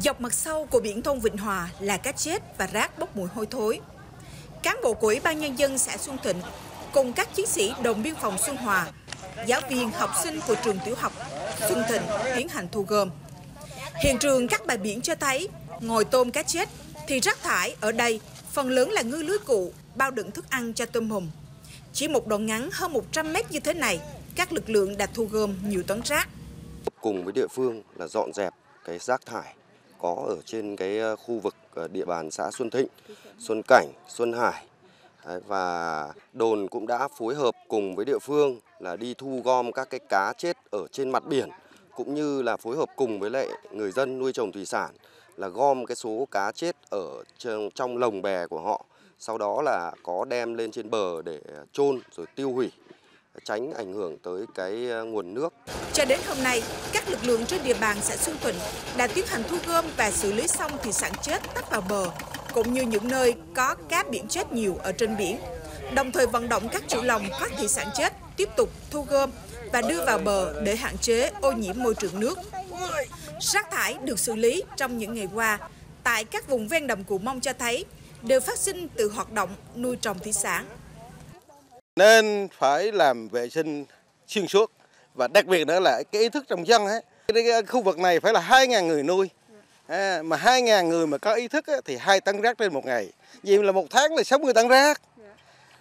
Dọc mặt sau của biển thôn Vịnh Hòa là cá chết và rác bốc mùi hôi thối. Cán bộ của Ủy ban Nhân dân xã Xuân Thịnh cùng các chiến sĩ đồn biên phòng Xuân Hòa, giáo viên, học sinh của trường tiểu học Xuân Thịnh tiến hành thu gom. Hiện trường các bãi biển cho thấy, ngồi tôm cá chết thì rác thải ở đây phần lớn là ngư lưới cụ, bao đựng thức ăn cho tôm hùm. Chỉ một đoạn ngắn hơn 100 mét như thế này, các lực lượng đã thu gom nhiều tấn rác. Cùng với địa phương là dọn dẹp cái rác thải có ở trên cái ờ, khu vực ờ, địa bàn xã Xuân Thịnh, Xuân Cảnh, Xuân Hải. Và đồn cũng đã phối hợp cùng với địa phương là đi thu gom các cái cá chết ở trên mặt biển cũng như là phối hợp cùng với lại người dân nuôi trồng thủy sản là gom cái số cá chết ở trong, trong lồng bè của họ. Sau đó là có đem lên trên bờ để ờ, chôn rồi tiêu hủy tránh ảnh hưởng tới cái ờ, nguồn nước. Cho đến hôm nay, các lực lượng trên địa bàn xã Xuân Thuận đã tiến hành thu gom và xử lý xong thủy sản chết tắt vào bờ, cũng như những nơi có cá biển chết nhiều ở trên biển. Đồng thời vận động các chủ lòng phát thủy sản chết tiếp tục thu gom và đưa vào bờ để hạn chế ô nhiễm môi trường nước. Rác thải được xử lý trong những ngày qua tại các vùng ven đầm Cù Mông cho thấy đều phát sinh từ hoạt động nuôi trồng thủy sản. Nên phải làm vệ sinh xuyên suốt và đặc biệt nữa là cái ý thức trong dân ấy. Cái khu vực này phải là 2.000 người nuôi. À, mà 2.000 người mà có ý thức ấy, thì hai tấn rác trên một ngày. Vì là một tháng là 60 tấn rác.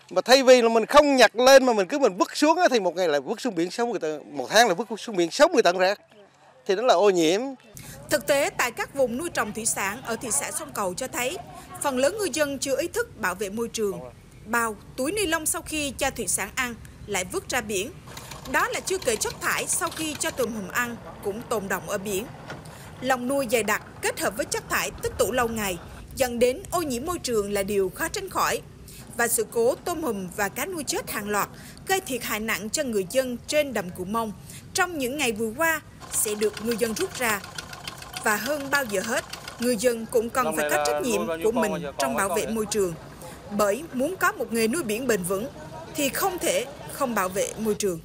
Mà thay vì là mình không nhặt lên mà mình cứ mình vứt xuống ấy, thì một ngày là vứt xuống biển 60 tấn, một tháng là vứt xuống biển 60 tấn rác. Thì nó là ô nhiễm. Thực tế tại các vùng nuôi trồng thủy sản ở thị xã Sông Cầu cho thấy phần lớn ngư dân chưa ý thức bảo vệ môi trường. Bao, túi ni lông sau khi cho thủy sản ăn lại vứt ra biển. Đó là chưa kể chất thải sau khi cho tôm hùm ăn cũng tồn động ở biển. Lòng nuôi dày đặc kết hợp với chất thải tích tụ lâu ngày dẫn đến ô nhiễm môi trường là điều khó tránh khỏi. Và sự cố tôm hùm và cá nuôi chết hàng loạt gây thiệt hại nặng cho người dân trên đầm Cù Mông trong những ngày vừa qua sẽ được người dân rút ra. Và hơn bao giờ hết, người dân cũng cần phải có trách nhiệm của mình trong bảo vệ môi trường. Bởi muốn có một nghề nuôi biển bền vững thì không thể không bảo vệ môi trường.